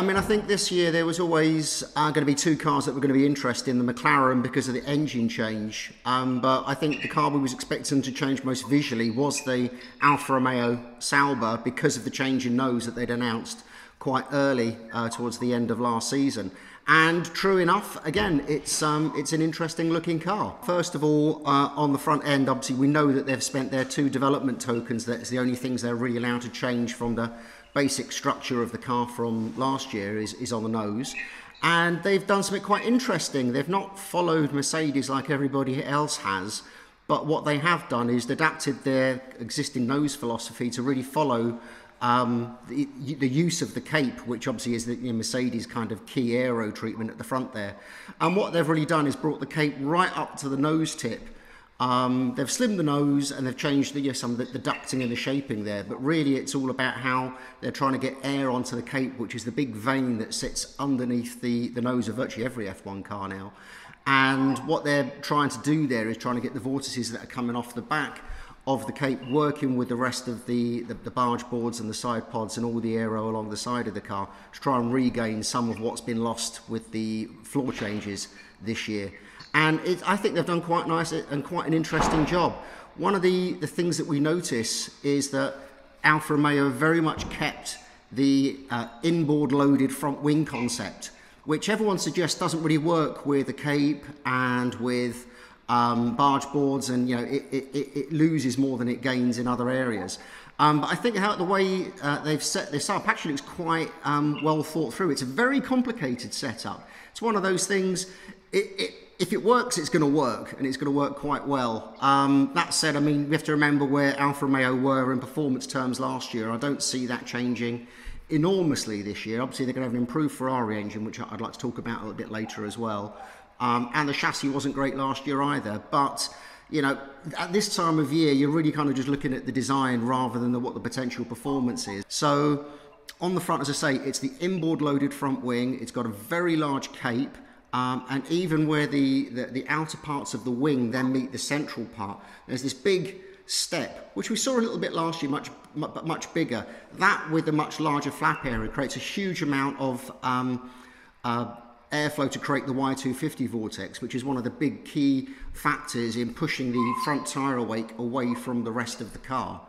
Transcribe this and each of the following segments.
I mean, I think this year there was always uh, going to be two cars that were going to be interesting the McLaren because of the engine change. Um, but I think the car we was expecting to change most visually was the Alfa Romeo Sauber because of the change in nose that they'd announced quite early uh, towards the end of last season. And true enough, again, it's um, it's an interesting looking car. First of all, uh, on the front end, obviously we know that they've spent their two development tokens. That's the only things they're really allowed to change from the basic structure of the car from last year is, is on the nose. And they've done something quite interesting. They've not followed Mercedes like everybody else has, but what they have done is adapted their existing nose philosophy to really follow um, the, the, use of the cape, which obviously is the you know, Mercedes kind of key aero treatment at the front there. And what they've really done is brought the cape right up to the nose tip um, they've slimmed the nose and they've changed the, some of the, the, ducting and the shaping there, but really it's all about how they're trying to get air onto the cape, which is the big vane that sits underneath the, the nose of virtually every F1 car now. And what they're trying to do there is trying to get the vortices that are coming off the back of the cape working with the rest of the, the, the barge boards and the side pods and all the aero along the side of the car to try and regain some of what's been lost with the floor changes this year. And it, I think they've done quite nice and quite an interesting job. One of the, the things that we notice is that Alfa Romeo very much kept the uh, inboard loaded front wing concept, which everyone suggests doesn't really work with the Cape and with um, barge boards, and you know it, it, it, loses more than it gains in other areas. Um, but I think how the way uh, they've set this up actually looks quite um, well thought through. It's a very complicated setup. It's one of those things. It, if it works, it's going to work, and it's going to work quite well. Um, that said, I mean, we have to remember where Alfa Romeo were in performance terms last year. I don't see that changing enormously this year. Obviously, they're going to have an improved Ferrari engine, which I'd like to talk about a little bit later as well. Um, and the chassis wasn't great last year either. But, you know, at this time of year, you're really kind of just looking at the design rather than the, what the potential performance is. So, on the front, as I say, it's the inboard loaded front wing, it's got a very large cape. Um, and even where the, the, the, outer parts of the wing then meet the central part, there's this big step, which we saw a little bit last year, much, but much bigger. That with a much larger flap area creates a huge amount of um, uh, airflow to create the Y250 vortex, which is one of the big key factors in pushing the front tyre wake away from the rest of the car.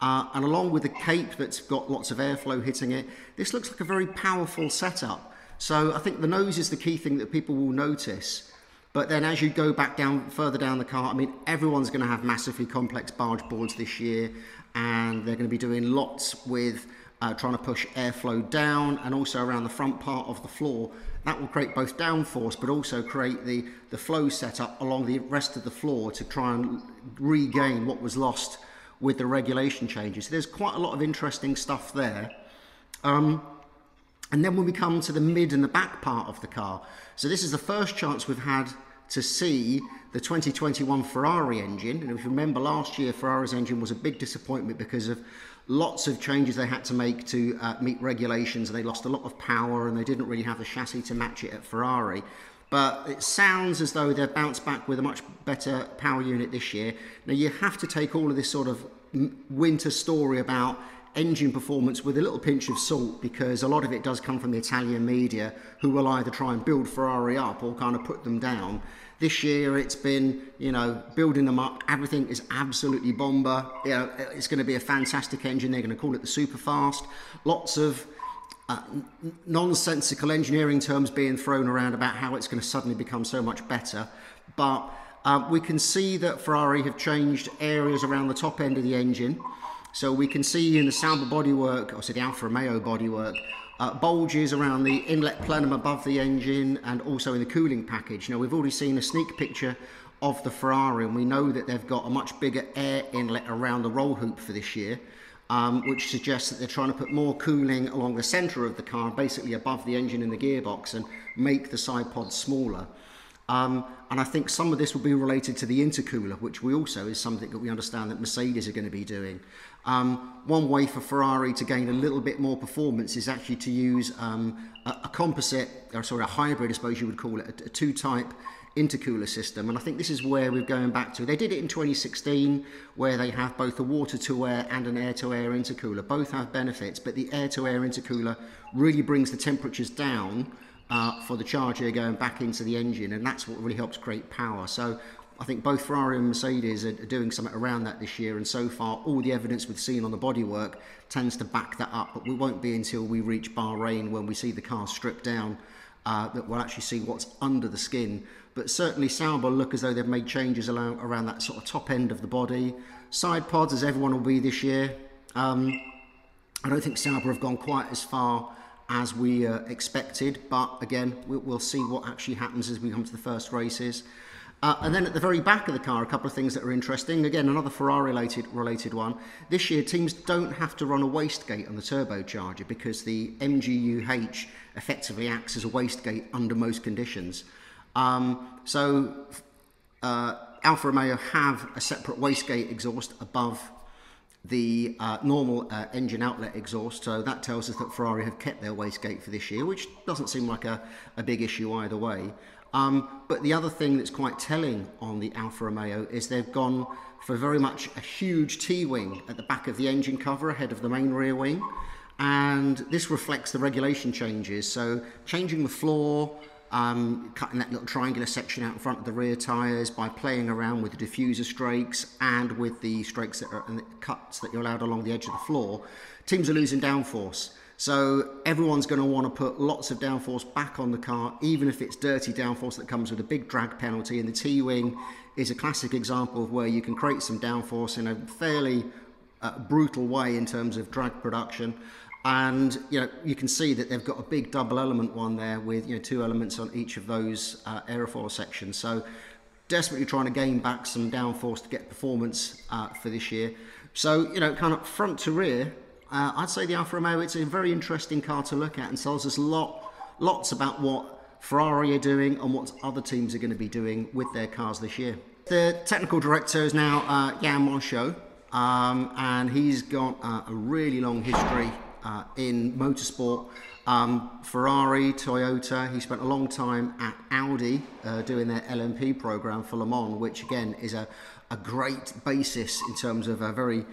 Uh, and along with the cape that's got lots of airflow hitting it, this looks like a very powerful setup. So I think the nose is the key thing that people will notice. But then as you go back down further down the car, I mean, everyone's going to have massively complex barge boards this year, and they're going to be doing lots with uh, trying to push airflow down and also around the front part of the floor. That will create both downforce, but also create the, the flow setup along the rest of the floor to try and regain what was lost with the regulation changes. So there's quite a lot of interesting stuff there. Um, and then when we come to the mid and the back part of the car, so this is the first chance we've had to see the 2021 Ferrari engine. And if you remember last year, Ferrari's engine was a big disappointment because of lots of changes they had to make to uh, meet regulations they lost a lot of power and they didn't really have the chassis to match it at Ferrari. But it sounds as though they've bounced back with a much better power unit this year. Now you have to take all of this sort of winter story about engine performance with a little pinch of salt because a lot of it does come from the Italian media who will either try and build Ferrari up or kind of put them down. This year it's been, you know, building them up. Everything is absolutely bomber. You know, it's going to be a fantastic engine. They're going to call it the Superfast. Lots of uh, nonsensical engineering terms being thrown around about how it's going to suddenly become so much better. But uh, we can see that Ferrari have changed areas around the top end of the engine. So we can see in the Sauber bodywork, or so the Alfa Romeo bodywork, uh, bulges around the inlet plenum above the engine and also in the cooling package. Now we've already seen a sneak picture of the Ferrari and we know that they've got a much bigger air inlet around the roll hoop for this year. Um, which suggests that they're trying to put more cooling along the centre of the car, basically above the engine and the gearbox, and make the side pods smaller. Um, and I think some of this will be related to the intercooler, which we also is something that we understand that Mercedes are going to be doing. Um, one way for Ferrari to gain a little bit more performance is actually to use um, a, a, composite, or sorry, a hybrid, I suppose you would call it, a, a two-type intercooler system. And I think this is where we're going back to. They did it in 2016, where they have both a water to air and an air to air intercooler. Both have benefits, but the air to air intercooler really brings the temperatures down uh, for the charge air going back into the engine, and that's what really helps create power. So I think both Ferrari and Mercedes are doing something around that this year, and so far all the evidence we've seen on the bodywork tends to back that up. But we won't be until we reach Bahrain when we see the car stripped down uh, that we'll actually see what's under the skin. But certainly Sauber look as though they've made changes around, around that sort of top end of the body. Side pods, as everyone will be this year. Um, I don't think Sauber have gone quite as far as we uh, expected, but again, we'll, we'll see what actually happens as we come to the first races. Uh, and then at the very back of the car, a couple of things that are interesting. Again, another Ferrari related, related one. This year, teams don't have to run a wastegate on the turbocharger because the MGUH effectively acts as a wastegate under most conditions. Um, so, uh, Alfa Romeo have a separate wastegate exhaust above the uh, normal uh, engine outlet exhaust. So that tells us that Ferrari have kept their wastegate for this year, which doesn't seem like a, a big issue either way. Um, but the other thing that's quite telling on the Alfa Romeo is they've gone for very much a huge T-wing at the back of the engine cover ahead of the main rear wing. And this reflects the regulation changes. So changing the floor, um, cutting that little triangular section out in front of the rear tyres by playing around with the diffuser strakes and with the strakes that are and the cuts that you're allowed along the edge of the floor, teams are losing downforce. So everyone's going to want to put lots of downforce back on the car, even if it's dirty downforce that comes with a big drag penalty. And the T-wing is a classic example of where you can create some downforce in a fairly uh, brutal way in terms of drag production. And you know you can see that they've got a big double element one there with you know two elements on each of those uh, aerofoil sections. So desperately trying to gain back some downforce to get performance uh, for this year. So you know kind of front to rear uh, I'd say the Alfa Romeo, it's a very interesting car to look at and tells us a lot, lots about what Ferrari are doing and what other teams are going to be doing with their cars this year. The technical director is now uh, Jan Monchaux, um, and he's got uh, a really long history uh, in motorsport. Um, Ferrari, Toyota, he spent a long time at Audi uh, doing their LMP program for Le Mans, which again is a, a great basis in terms of a very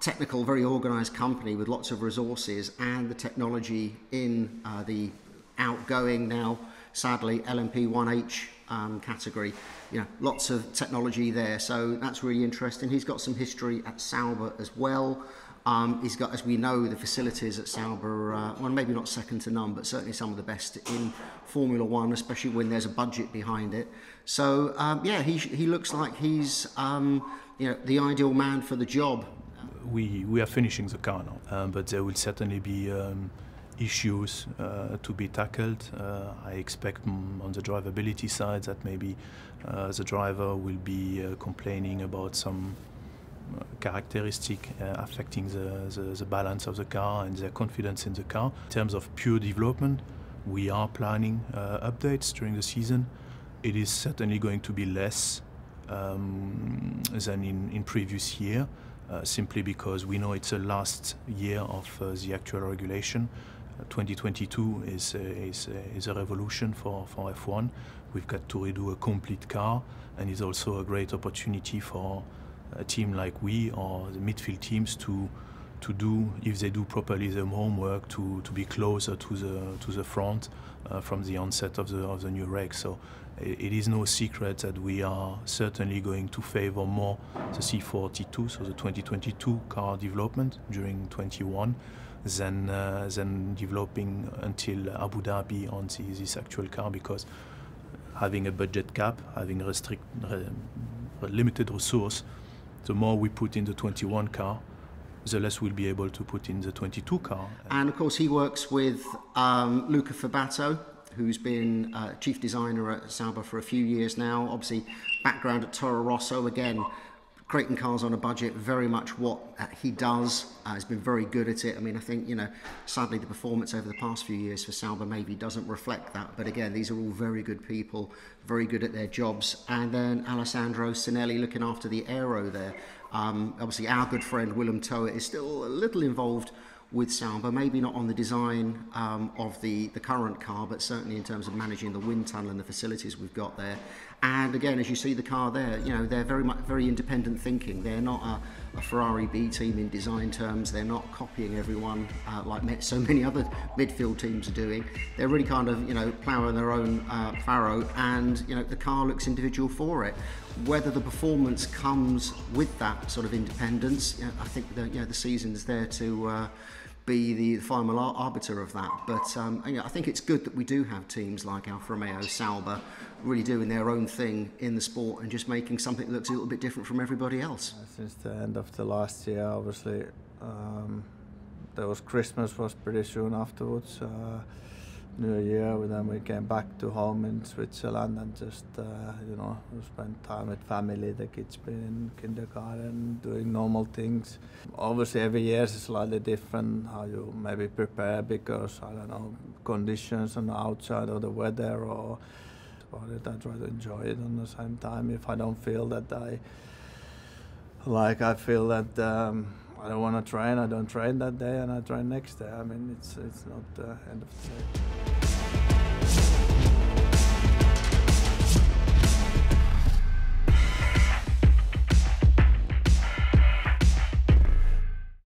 technical, very organized company with lots of resources and the technology in uh, the outgoing now, sadly, LMP1H um, category. You know, lots of technology there, so that's really interesting. He's got some history at Sauber as well. Um, he's got, as we know, the facilities at Sauber, uh, well, maybe not second to none, but certainly some of the best in Formula One, especially when there's a budget behind it. So, um, yeah, he, he looks like he's, um, you know, the ideal man for the job we, we are finishing the car now, um, but there will certainly be um, issues uh, to be tackled. Uh, I expect on the drivability side that maybe uh, the driver will be uh, complaining about some characteristic uh, affecting the, the, the, balance of the car and their confidence in the car. In terms of pure development, we are planning updates during the season. It is certainly going to be less um, than in, in previous year. Uh, simply because we know it's the last year of uh, the actual regulation. 2022 is, is, is a revolution for, for F1. We've got to redo a complete car, and it's also a great opportunity for a team like we or the midfield teams to to do if they do properly their homework to, to be closer to the to the front uh, from the onset of the of the new reg. So it is no secret that we are certainly going to favor more the C42, so the 2022 car development during 21, than, uh, than developing until Abu Dhabi on the, this actual car because having a budget cap, having restrict, a limited resource, the more we put in the 21 car, the less we'll be able to put in the 22 car. And of course, he works with um, Luca Furbatto, who's been uh, chief designer at Sauber for a few years now. Obviously, background at Toro Rosso again. Creating cars on a budget, very much what uh, he does. Uh, has been very good at it. I mean, I think you know, sadly, the performance over the past few years for Sauber maybe doesn't reflect that. But again, these are all very good people, very good at their jobs. And then Alessandro Cinelli looking after the aero there. Um, obviously, our good friend Willem Toet is still a little involved with Sauber, maybe not on the design um, of the, the current car, but certainly in terms of managing the wind tunnel and the facilities we've got there. And again, as you see the car there, you know, they're very much very independent thinking. They're not a, a Ferrari B team in design terms. They're not copying everyone uh, like so many other midfield teams are doing. They're really kind of, you know, ploughing their own uh, farrow and, you know, the car looks individual for it. Whether the performance comes with that sort of independence, you know, I think the, you know, the season's there to uh, be the final arbiter of that. But um, you know, I think it's good that we do have teams like Alfa Romeo, Sauber, really doing their own thing in the sport and just making something that looks a little bit different from everybody else. Since the end of the last year, obviously, um, there was Christmas was pretty soon afterwards. Uh, New Year, and then we came back to home in Switzerland and just uh, you know spent time with family. The kids been in kindergarten, doing normal things. Obviously, every year is slightly different how you maybe prepare because I don't know conditions on the outside or the weather or about it. I try to enjoy it on the same time. If I don't feel that I like, I feel that. Um, I don't want to train. I don't train that day, and I train next day. I mean, it's it's not the end of the day.